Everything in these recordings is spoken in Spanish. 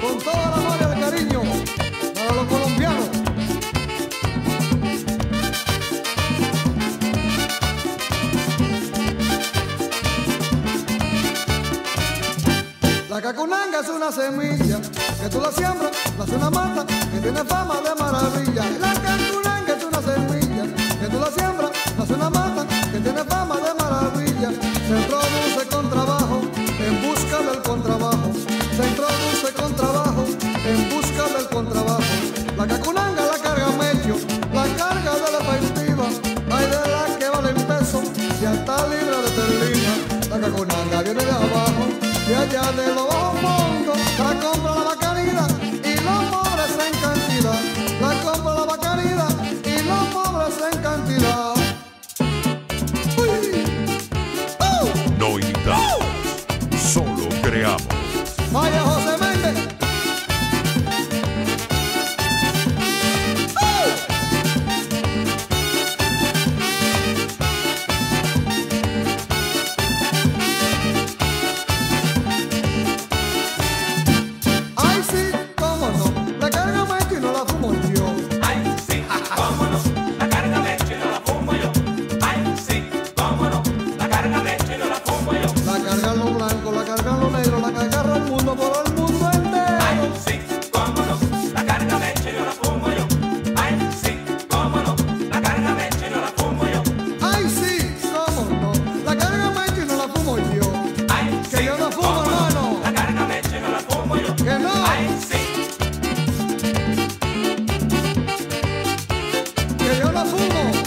Con toda la gloria de cariño para los colombianos. La cacunanga es una semilla que tú la siembras, nace una mata que tiene fama de maravilla. botella de los mongos, la compra la bacanida y los pobres en cantidad, la compra la bacanida y los pobres en cantidad. Uy. Oh. No, oh. solo creamos. Vaya fumo.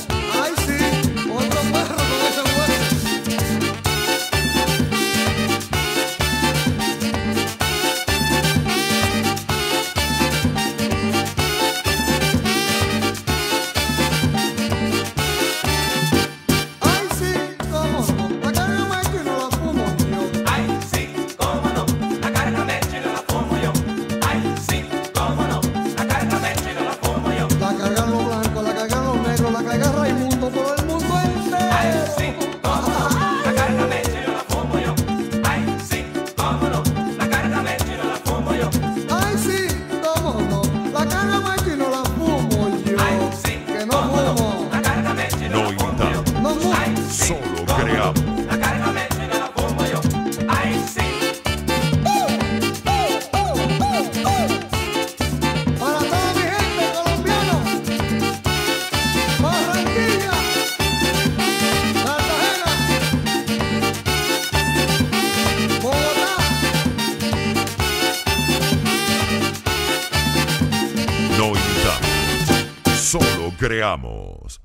solo creamos. La carga me llega la pongo yo. Ay, sí. Para toda mi gente colombiana, Barranquilla, Cartagena, Bogotá. No invitamos, solo creamos.